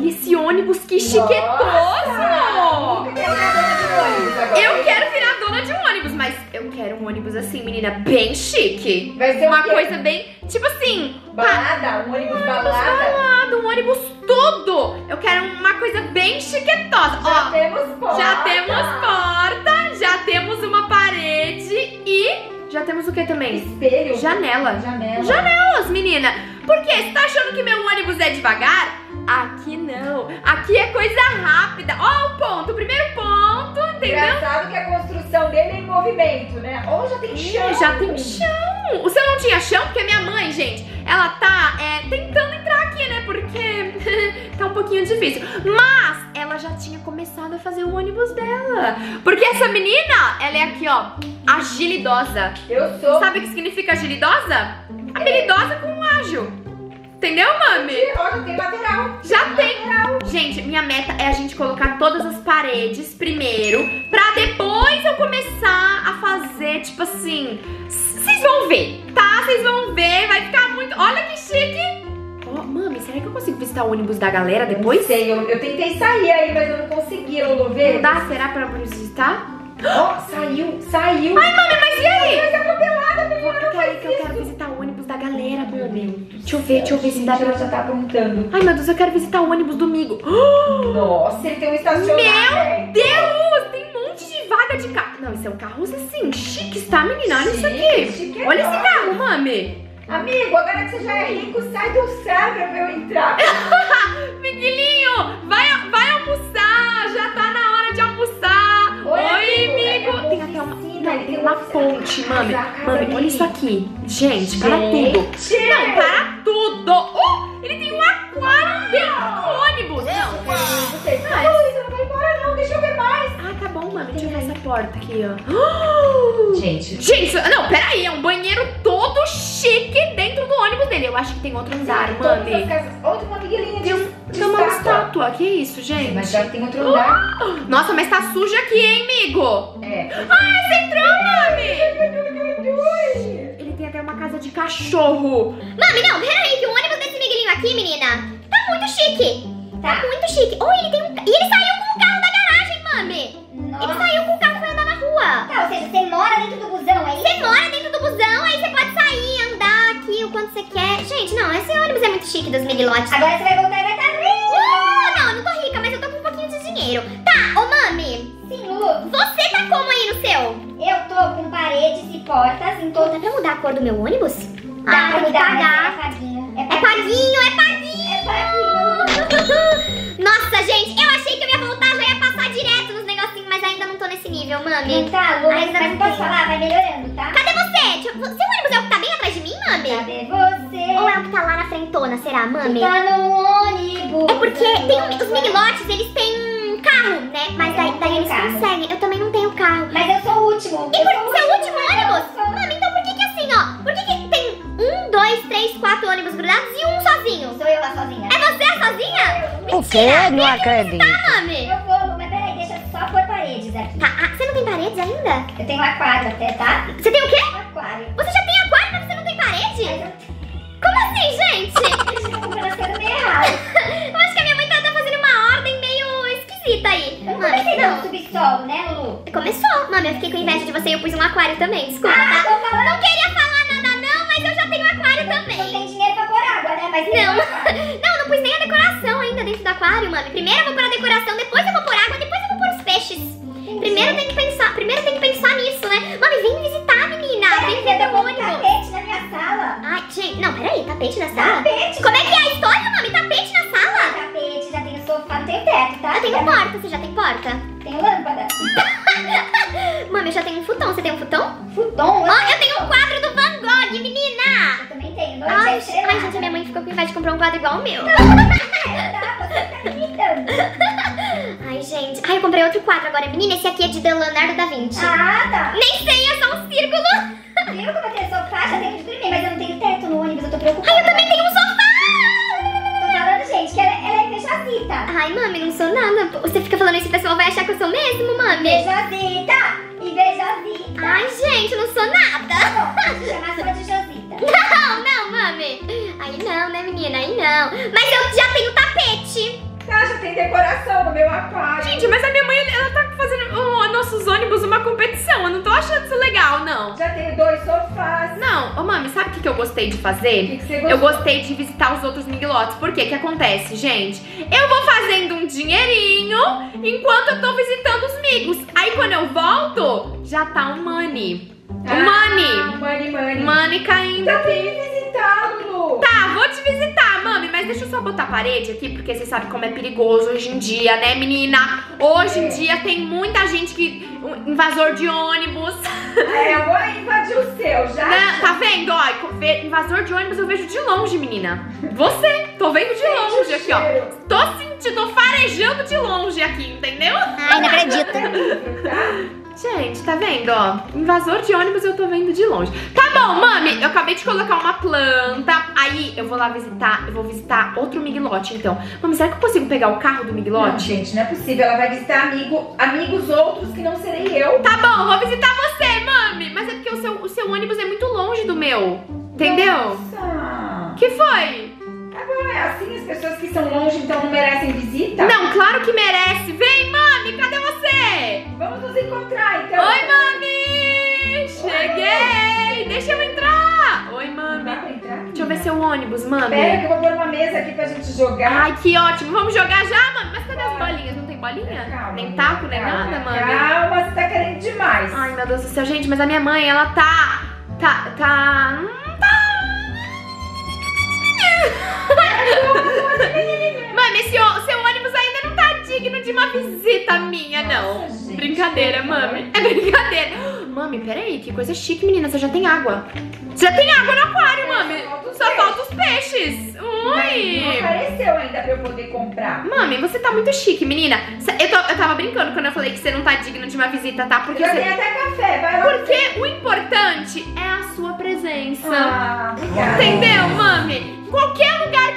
Olha esse ônibus, que chiquetoso! Nunca quero virar dona de ônibus agora. Eu quero virar dona de um ônibus, mas eu quero um ônibus assim, menina, bem chique. Vai ser o Uma coisa bem, tipo assim, Balada? Um ônibus balada? balada, um ônibus tudo. Eu quero uma coisa bem chiquetosa. Já Ó, temos porta. já temos porta, já temos uma parede e já temos o que também? Espelho. Janela. Janela. Janelas, menina. Por quê? Você tá achando que meu ônibus é devagar? Aqui não. Aqui é coisa rápida. Ó o ponto, o primeiro ponto, entendeu? Engraçado que a construção dele é em movimento, né? Ou já tem chão. Já tem chão. O seu não tinha chão? Porque a minha mãe, gente, ela tá é, tentando entrar aqui, né? Porque tá um pouquinho difícil. Mas ela já tinha começado a fazer o ônibus dela. Porque essa menina, ela é aqui, ó, agilidosa. Eu sou. Sabe o que significa agilidosa? Habilidosa com ágil. Entendeu, mami? Ó, já tem lateral. Já tem. Gente, minha meta é a gente colocar todas as paredes primeiro, pra depois eu começar a fazer, tipo assim. Vocês vão ver, tá? Vocês vão ver, vai ficar muito. Olha que chique! Ó, mami, será que eu consigo visitar o ônibus da galera Não depois? sei, eu, eu tentei sair aí, mas eu não consegui, Lulu, ver. Não dá? Será pra visitar? Ó, saiu, saiu. Ai, mami, mas e aí? Mas menina, Eu não quero, faz que eu quero visitar o galera, mami. Deixa eu ver, deixa eu ver se dá pra. já tá apontando. Ai, meu Deus, eu quero visitar o ônibus domingo. Nossa, ele tem um estacionamento. Deus, tem um monte de vaga de carro. Não, isso é um carro assim, chique, tá, menina? Olha isso aqui. Chique, Olha esse carro, mami. Amigo, agora que você já é rico, sai do céu pra eu entrar. Miguelinho, vai, vai almoçar. Já tá na hora de almoçar. Não, tem uma ponte, mami. A Mami, olha isso aqui. Gente, para tudo. Não, para tudo. Oh, ele tem um aquário dentro do ônibus. Não. Ah, você não vai embora não, deixa eu ver mais. Ah, tá bom, mami. Deixa eu ver essa porta aqui, ó. Gente, Gente, não, peraí, é um banheiro todo chique dentro do ônibus dele. Eu acho que tem outro andar, mami. Outra uma miguelinha de, Estátua. Que isso, gente? Mas já tem outro andar. Nossa, mas tá sujo aqui, hein, amigo? É. Ah, você entrou, mami! Ele tem até uma casa de cachorro. Mami, não, peraí, que o ônibus desse Miguelinho aqui, menina, tá muito chique. Tá, muito chique. Oh, ele tem um... E ele saiu com o carro da garagem, mami. Ele saiu com o carro e foi andar na rua. Tá, ou seja, você mora dentro do busão, é isso? Você mora dentro do busão, aí você pode sair, andar aqui o quanto você quer. Gente, não, esse ônibus é muito chique dos Miguelotes. Agora você vai voltar e vai estar portas em todo... Dá pra mudar a cor do meu ônibus? Dá ah, pra que mudar, pagar. é paguinho. É paguinho, é paguinho. É paguinho. Nossa, gente, eu achei que eu ia voltar, já ia passar direto nos negocinhos, mas ainda não tô nesse nível, mami. Não tá, Lu, mas, Ainda mas não posso falar? Vai melhorando, tá? Cadê você? Deixa Seu ônibus é o que tá bem atrás de mim, mami? Cadê você? Ou é o que tá lá na frentona, será, mami? Tá no ônibus. É porque tem um- os miglotes, eles têm carro, né? Mas daí, daí eles carro. conseguem. Eu também não tenho carro. Mas eu sou o último. E por seu último ônibus? Sou- Mami, então por que que assim, ó? Por que que tem um, dois, três, quatro ônibus grudados e um sozinho? Sou eu lá sozinha. É você a sozinha? O quê? Não acredito. Tá, mami? Eu vou, Lu, mas peraí, deixa eu só pôr paredes aqui. Tá, ah, você não tem paredes ainda? Eu tenho um aquário até, tá? Você tem o quê? Aquário. Você já tem aquário, mas você não tem Mas parede? eu Como assim, gente? eu tô comprando as coisas meio erradas. Eu acho que a minha mãe tá, tá fazendo uma ordem meio esquisita aí. Eu não Mami, comecei não. subsolo, né, Lulu? Começou, mami. Eu fiquei com inveja de você e eu pus um aquário também. Desculpa, Ah, tá? falando. Não queria falar nada, não, mas eu já tenho aquário Não também. tem dinheiro pra pôr água, né? Mas tem Não, não, não pus nem a decoração ainda dentro do aquário, mami. Primeiro eu vou pôr a decoração, depois eu vou pôr água, depois eu vou pôr os peixes. Primeiro tem que pensar, primeiro tem que pensar nisso, né? Mami, vem me visitar, menina. Vem ver eu tô com um ônibus. tapete na minha sala. Ai, gente, não, peraí, tapete na sala? Tapete. Como é que é a história, mami? Tapete na sala? Tapete, já tenho sofá, não tenho teto, tá? Eu tenho Já porta, você já tem porta? Futon, Ó, eu tenho um quadro do Van Gogh, menina! eu também tenho. Ai, estrelada. ai, gente, a minha mãe ficou com inveja de comprar um quadro igual o meu. É, tá, você tá. Ai, gente. Ai, eu comprei outro quadro agora. Menina, esse aqui é de Leonardo da Vinci. Ah, tá. Nem sei, é só um círculo. Viu como eu tenho sofá? Já tenho de dormir, mas eu não tenho teto no ônibus, eu tô preocupada. Ai, eu também tenho um sofá. Tô falando, gente, que ela, ela é invejosita. Ai, mami, não sou nada. Você fica falando isso, o pessoal vai achar que eu sou mesmo, mami. Invejosita. Ai, gente, eu não sou nada. Bom, chamar só de Josita. Não, não, mami. Aí não, né, menina? Aí não. Mas eu já tenho tapete. Tem decoração no meu aquário. Gente, mas a minha mãe, ela tá fazendo os nossos ônibus uma competição. Eu não tô achando isso legal, não. Já tenho dois sofás. Não, ô mami, sabe o que, que eu gostei de O que, fazer? que você gostou? Eu gostei de visitar os outros miglotes. Por quê? O que acontece, gente? Eu vou fazendo um dinheirinho enquanto eu tô visitando os migos. Aí quando eu volto, já tá o money. O Ah, money. money, money. Money caindo Já aqui. visitar, Lulu. Tá, vou te visitar, deixa eu só botar a parede aqui, porque você sabe como é perigoso hoje em dia, né, menina? Hoje em É. dia tem muita gente que. um invasor de ônibus. É, eu vou invadir o seu, já. Né? Tá vendo? Ó, invasor de ônibus eu vejo de longe, menina. Você, tô vendo de longe aqui, ó. Tô sentindo, tô farejando de longe aqui, entendeu? Ai, não acredito. Gente, tá vendo, ó? Invasor de ônibus eu tô vendo de longe. Tá bom, mami, eu acabei de colocar uma planta. Aí eu vou lá visitar, eu vou visitar outro miglote, então. Mami, será que eu consigo pegar o carro do Não, miglote? gente, não é possível. Ela vai visitar amigo, amigos outros que não serei eu. Tá bom, vou visitar você, mami. Mas é porque o seu, o seu ônibus é muito longe do meu. Entendeu? Nossa. Que foi? Bom, é assim as pessoas que são longe então não merecem visita? Não, claro que merece. Vem, mami, cadê você? Vamos nos encontrar então. Oi, mami! Cheguei! Deixa eu entrar! Oi, mami. dá pra entrar? Deixa eu ver seu ônibus, Pera mami. que eu vou pôr uma mesa aqui pra gente jogar. Ai, que ótimo. Vamos jogar já, mami? Mas cadê as bolinhas? Não tem bolinha? Calma, nem taco, nem calma, nada, mami? Calma, você tá querendo demais. Ai, meu Deus do céu, gente, mas a minha mãe, ela tá. Tá. Tá. hum, Mami, esse seu ônibus ainda não tá digno de uma visita minha, não. Nossa, gente. brincadeira, mami. É brincadeira. Mami, peraí, que coisa chique, menina. Você já tem água. Você já tem água no aquário, mami. Só falta os peixes. Mas não Ui. apareceu ainda pra eu poder comprar. Mami, você tá muito chique, menina. Eu, tô- eu tava brincando quando eu falei que você não tá digno de uma visita, tá? Porque Já você. tem até café, vai lá. Porque o importante é a sua presença. Ah, obrigada. Entendeu, mami? Qualquer lugar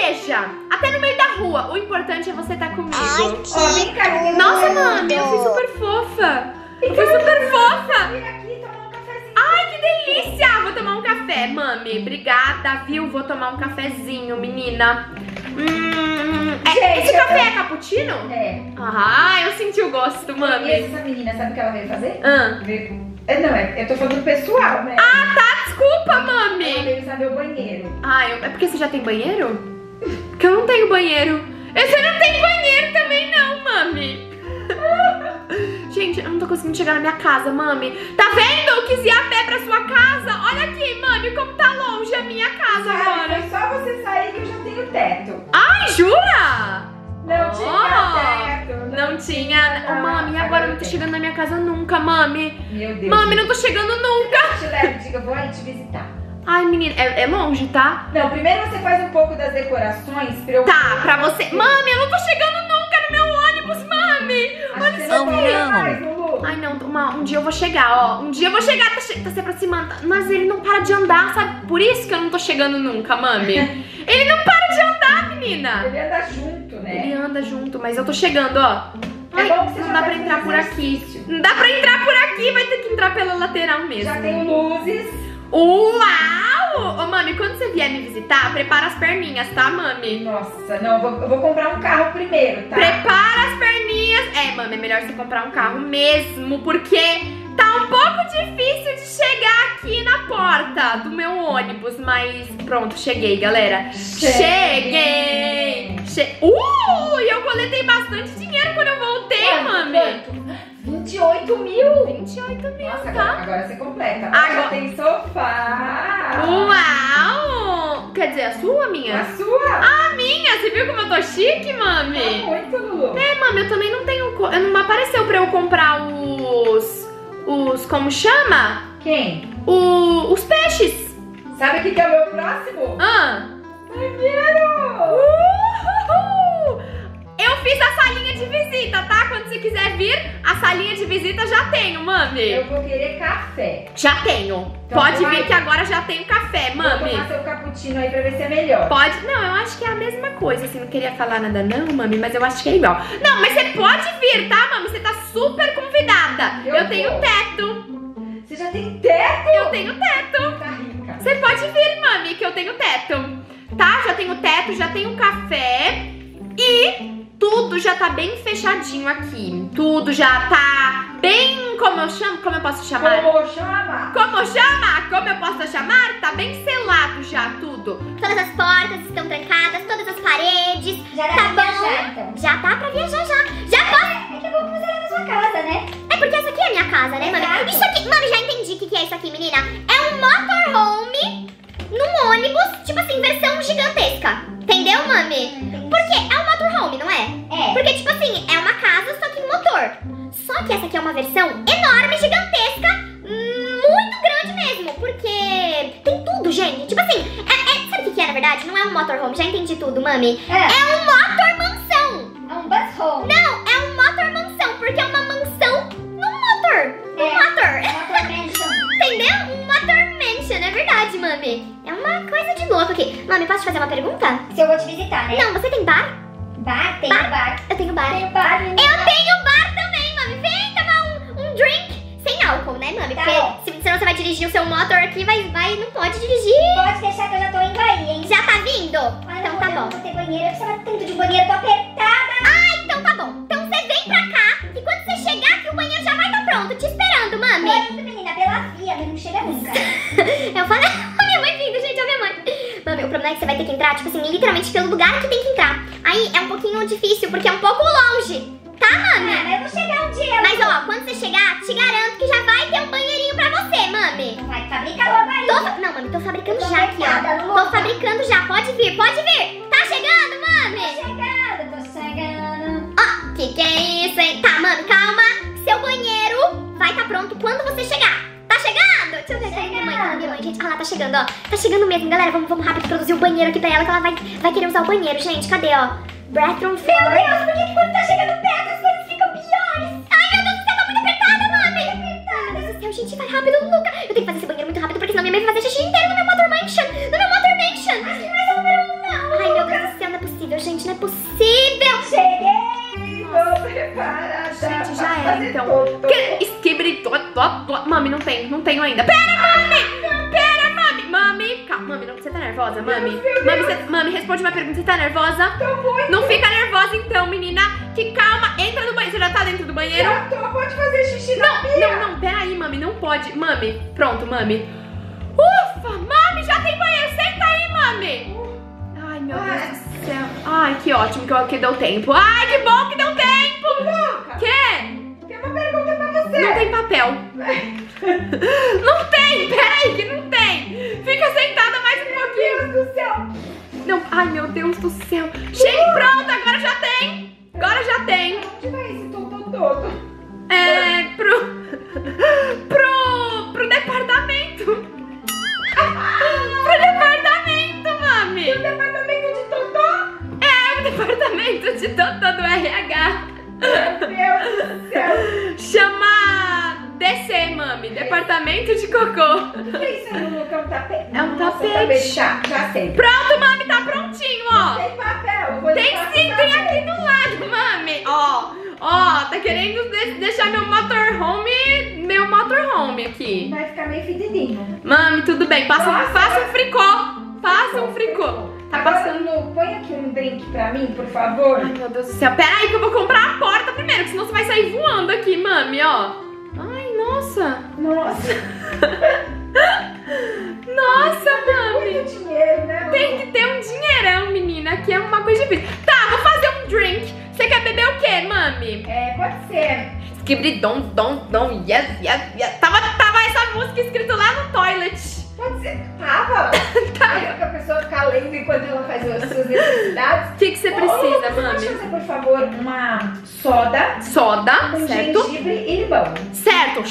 que seja, até no meio da rua, o importante é você estar comigo. Ó, vem cá. Nossa, mami, eu fui super fofa. Eu fui super fofa. Aqui tomar um cafezinho. Ai, que delícia! Vou tomar um café, mami. Obrigada, viu? Vou tomar um cafezinho, menina. Hum, é- Gente, esse eu café tô- é cappuccino? É. Ah, eu senti o gosto, E mami. essa menina, sabe o que ela veio fazer? Ah, Veio... É, não, é, eu tô falando do pessoal, né? ah tá, desculpa, Ela mami. veio usar meu banheiro. Ah, eu- é porque você já tem banheiro? Porque eu não tenho banheiro. Você não tem banheiro também não, mami. Gente, eu não tô conseguindo chegar na minha casa, mami. Tá vendo? Eu quis ir a pé pra sua casa. Olha aqui, mami, como tá longe a minha casa Sabe, agora. foi só você sair que eu já tenho teto. Ai, jura? Não Oh, tinha teto. Não tinha. Oh, mami, agora eu não tô tem. chegando na minha casa nunca, mami. Meu Deus. Mami, não tô chegando nunca. Te levo, diga, vou aí te visitar. Ai, menina, é, é longe, tá? Não, primeiro você faz um pouco das decorações pra eu... Tá, pra você. Mami, eu não tô chegando nunca no meu ônibus, mami. Acho não não. mais, Lulu. Ai, não, uma- um dia eu vou chegar, ó. Um dia eu vou chegar, tá, tá se aproximando. Mas ele não para de andar, sabe? Por isso que eu não tô chegando nunca, mami. ele não para de andar, menina. Ele anda junto, né? Ele anda junto, mas eu tô chegando, ó. É Ai, bom que você não dá pra entrar por aqui. Não dá pra entrar por aqui, vai ter que entrar pela lateral mesmo. Já tenho luzes. Uau! Mami, quando você vier me visitar, prepara as perninhas, tá, mami? Nossa, não, eu vou, eu vou comprar um carro primeiro, tá? Prepara as perninhas. É, mami, é melhor você comprar um carro mesmo, porque tá um pouco difícil de chegar aqui na porta do meu ônibus. Mas pronto, cheguei, galera. Cheguei! Che... Uh! E eu coletei bastante dinheiro quando eu voltei, Quanto, mami. quanto? 28 mil? 28 mil, Nossa, tá? agora, agora você completa. Agora tem sofá. Uau! Quer dizer, a sua, A minha? sua? A minha! Você viu como eu tô chique, Tá mami? muito, Lulu. É, mami, eu também não tenho. Não apareceu pra eu comprar os. Os. Como chama? Quem? O, os peixes. Sabe o que que é o meu próximo? Ah! Banheiro! Uhul! Eu fiz a salinha de visita, tá? Quando você quiser vir, a salinha de visita já tenho, mami. Eu vou querer café. Já tenho. Então Pode vir que agora já tenho café, Vou mami. tomar seu cappuccino aí pra ver se é melhor. Pode. Não, eu acho que é a mesma coisa. Assim, não queria falar nada, não, mami, mas eu acho que é igual. Não, mas você pode vir, tá, mami? Você tá super convidada. Eu, Eu tenho vou. teto. Você já tem teto? Eu tenho teto. Tá rica. Você pode vir, mami, que eu tenho teto. Tá? Já tenho teto, já tenho café. E tudo já tá bem fechadinho aqui. Tudo já tá bem, como eu chamo, como eu posso chamar? Como chama? Como chama? Como eu posso chamar? Tá bem selado já tudo. Todas as portas estão trancadas, todas as paredes. Já dá Tá pra bom. viajar, então. Já dá pra viajar já. Já posso. É que eu vou fazer na sua casa, né? É porque essa aqui é a minha casa, né, mami? Exato. Isso aqui, mami, já entendi o que, que é isso aqui, menina. É um motorhome que essa aqui é uma versão enorme, gigantesca, muito grande mesmo. Porque tem tudo, gente. Tipo assim, é, é- sabe o que, que é, na verdade? Não é um motorhome, já entendi tudo, mami. É. É um motor mansão. É um bus home. Não, é um motor mansão, porque é uma mansão num motor. Num É. motor. Motor mansion. Entendeu? Um motor mansion, é verdade, mami. É uma coisa de louco aqui. Mami, posso te fazer uma pergunta? Se eu vou te visitar, né? Não, você tem bar? Bar, tem Bar? bar. Eu tenho bar. Tem bar. Eu tenho bar também, mami. Vem tomar um, um drink sem álcool, né, mami? Tá Porque se, senão você vai dirigir o seu motor aqui, vai, vai, não pode dirigir. Pode deixar que eu já tô indo aí, hein? Já tá vindo? Ai, Então não, tá eu bom. Não vou ter banheiro, eu precisava tanto de banheiro, tô apertada. Ah, então tá bom. Então você vem pra cá e quando você chegar aqui, o banheiro já vai estar pronto, te esperando, mami. Indo, menina, pela via, mas não chega nunca. Eu falei, minha mãe vindo, gente, a minha mãe. Mami, o problema é que você vai ter que entrar, tipo assim, literalmente pelo lugar que tem que entrar. Aí é um pouquinho difícil, porque é um pouco longe. Tá, mami? mas eu vou chegar um dia. Mas ó, quando você chegar, te garanto que já vai ter um banheirinho pra você, mami. Não vai fabricar. Tô, fa- não, mami, tô fabricando Tô já aqui, ó. Tô fabricando já, pode vir, pode vir. Tá chegando, Tô mami? chegando, tô chegando. Ó, que que é isso, hein? Tá, mami, calma. Seu banheiro vai tá pronto quando você chegar. Tá chegando? Deixa eu ver aqui minha mãe. Cadê minha mãe, gente? Ah lá, tá chegando, ó. Tá chegando mesmo, galera. Vamos, vamos rápido produzir o banheiro aqui pra ela, que ela vai, vai querer usar o banheiro, gente. Cadê, ó? Bathroom Meu floor. Deus, minha mãe vai fazer xixi inteiro no meu motor mansion. No meu motor mansion. Ai, meu Deus do céu, não é possível, gente, não é possível. Cheguei, tô preparada. Gente, já é, fazer então. to. Mami, não tem, não tenho ainda. Pera, mami! Pera, mami! Mami, calma, mami, não, você tá nervosa, mami? Mami, você, mami, responde uma pergunta, você tá nervosa? Tô muito. Não fica nervosa então, menina. Que calma, entra no banheiro. Você já tá dentro do banheiro? Já tô, pode fazer xixi na Não, pia. não, não, peraí, mami, não pode. Mami, pronto, mami. Já tem banheiro. Senta aí, mami. Ai, meu Deus do céu. Ai, que ótimo que, que deu tempo. Ai, que bom que deu tempo. Louca, Que? tem uma pergunta pra você. Não tem papel. Não tem, peraí, que não tem. Fica sentada mais um pouquinho. Deus do céu. Não, ai, meu Deus do céu. Gente, pronto, agora já tem. Agora já tem. Onde vai esse tonto todo? É, pro. Pro. Pro departamento. Departamento de Totó? É, o departamento de Totó do RH. Meu Deus do céu. Chama DC, mami. Departamento de cocô. O que é isso Luca? É um tapete? É um Nossa, tapete. Tá, já sei. Pronto, mami, tá prontinho, ó. Tem papel. Tem sim, tem tapete. aqui do lado, mami. Ó, ó, tá querendo de- deixar meu motorhome, meu motorhome aqui. Vai ficar meio fedidinho. Mami, tudo bem, passa, Nossa. faça um fricô. Faça um fricô. Tá passando. Põe aqui um drink pra mim, por favor. Ai, meu Deus do céu. Pera aí que eu vou comprar a porta primeiro, que senão você vai sair voando aqui, mami, ó. Ai, nossa. Nossa, Nossa, mami. muito dinheiro, né, Lu? Tem que ter um dinheirão, menina, que é uma coisa difícil. Tá, vou fazer um drink. Você quer beber o quê, mami? É, pode ser. Skibridom, dom, dom, yes. As suas necessidades. O que, que você precisa, Pode mami? fazer, por favor, uma soda Soda, com certo? gengibre e limão. Certo.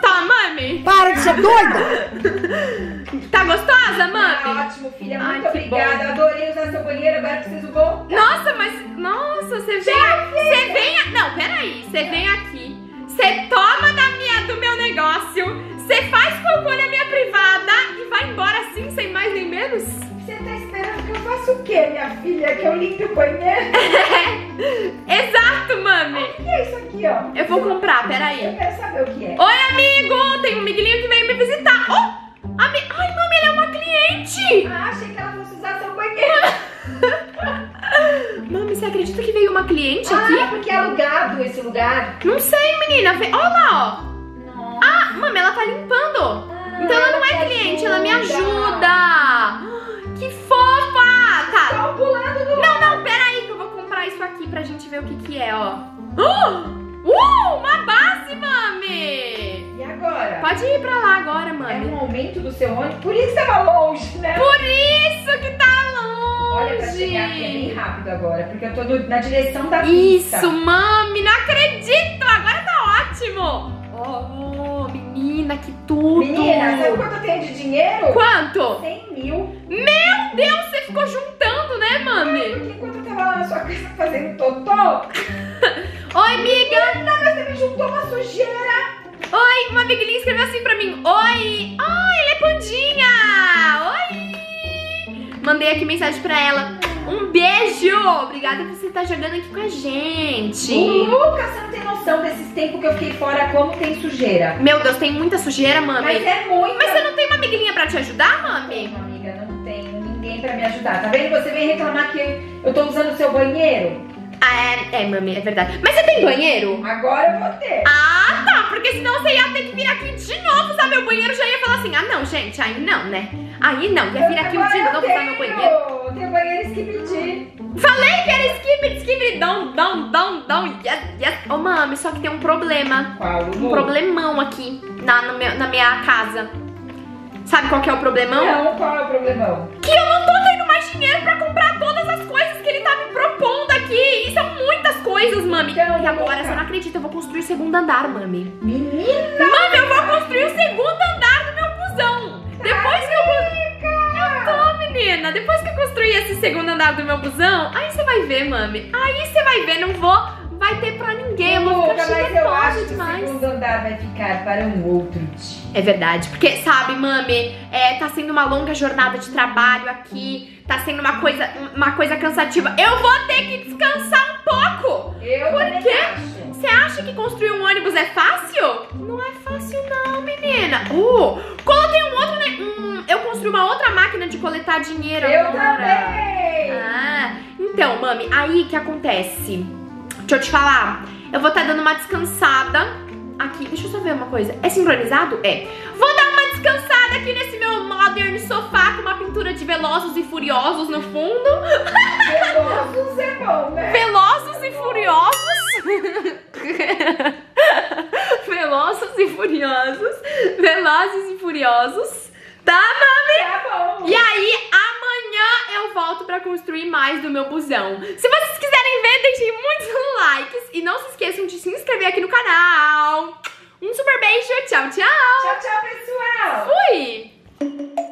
Tá, mami? Para de ser doida! Tá gostosa, mami? ótimo, filha. Ai, Muito obrigada. Adorei usar seu banheiro. Agora preciso voltar. Nossa, mas. Nossa, você vem. Você vem. a- Não, peraí. Você vem aqui. Você toma da minha, do meu negócio. Você faz cocô na minha privada e vai embora assim, sem mais nem menos? Você tá esperando que eu faça o quê, minha filha? Que eu limpe o banheiro? Exato, mami! O que é isso aqui, ó? Eu vou comprar, peraí. Eu quero saber o que é. Oi, amigo! Tem um miguelinho que veio me visitar. Oh! Ami... Ai, mami, ela é uma cliente! Ah, achei que ela fosse usar seu banheiro. mami, você acredita que veio uma cliente ah, aqui? Ah, porque é alugado esse lugar. Não sei, menina. Olha lá, ó. Ah, mami, ela tá limpando. Então ela não é cliente, ela me ajuda. Que fofa! Tá. Pulando do Não, não, pera aí que eu vou comprar isso aqui pra gente ver o que que é, ó. Uh, uma base, mami! E agora? Pode ir pra lá agora, É mami. um aumento do seu ônibus. Por isso que tava longe, né? Por isso que tá longe. Olha, pra chegar aqui é bem rápido agora, porque eu tô no- na direção da pista. Isso, mami, não acredito! Agora tá ótimo! Oh, menina, que tudo! Menina, sabe quanto eu tenho de dinheiro? Quanto? 100 mil. Meu Deus, você ficou juntando, né, mami? Porque enquanto eu tava lá na sua casa fazendo totó, Oi, amiga! menina, você me juntou uma sujeira. Oi, uma amiguinha escreveu assim pra mim. Oi! Ai, ele é pandinha! Oi! Mandei aqui mensagem pra ela. Um beijo! Obrigada por você estar jogando aqui com a gente. Lucas, você não tem noção desses tempos que eu fiquei fora, como tem sujeira. Meu Deus, tem muita sujeira, Mas mami. é muito. Mas você não tem uma amiguinha pra te ajudar, mami? Tenho, amiga, não tenho ninguém pra me ajudar. Tá vendo? Você vem reclamar que eu tô usando o seu banheiro. Ah, é, é, mami, é verdade. Mas você tem banheiro? Agora eu vou ter. Ah, tá. Porque senão você ia ter que vir aqui de novo usar meu banheiro. Já ia falar assim: ah, não, gente, aí não, né? Aí não, ia vir aqui de novo usar meu tenho. Eu tenho banheiro skibidi. Falei que era skip, skip, dão, dão, dão, dão, yes, yes. Ô, mami, só que tem um problema. Qual? Um problemão aqui na, no meu- na minha casa. Sabe qual que é o problemão? Não, qual é o problemão? Que eu não tô tendo mais dinheiro pra comprar todas as coisas que ele tá me propondo aqui. E são muitas coisas, mami. Então, e agora, você não acredita, eu vou construir o segundo andar, mami. Menina! Mami, eu vou construir o segundo Depois que eu construir esse segundo andar do meu busão, aí você vai ver, mami. Aí você vai ver, não vou... Vai ter pra ninguém, eu vou ficar mas eu acho chiquetosa que o demais. segundo andar vai ficar para um outro dia. É verdade, porque sabe, mami, é, tá sendo uma longa jornada de trabalho aqui, tá sendo uma coisa, uma coisa cansativa. Eu vou ter que descansar um pouco. Eu Por quê? Você acha que construir um ônibus é fácil? Coletar dinheiro Eu agora. também! Ah, então, mami, aí que acontece? Deixa eu te falar. Eu vou estar dando uma descansada aqui. Deixa eu só ver uma coisa. É sincronizado? É. Vou dar uma descansada aqui nesse meu modern sofá com uma pintura de Velozes e Furiosos no fundo. Velozes é bom, né? Velozes e Furiosos. Velozes e Furiosos. Velozes e Furiosos. Tá, mami? Volto pra construir mais do meu busão. Se vocês quiserem ver, deixem muitos likes. E não se esqueçam de se inscrever aqui no canal. Um super beijo, tchau, tchau. Tchau, tchau, pessoal! Fui!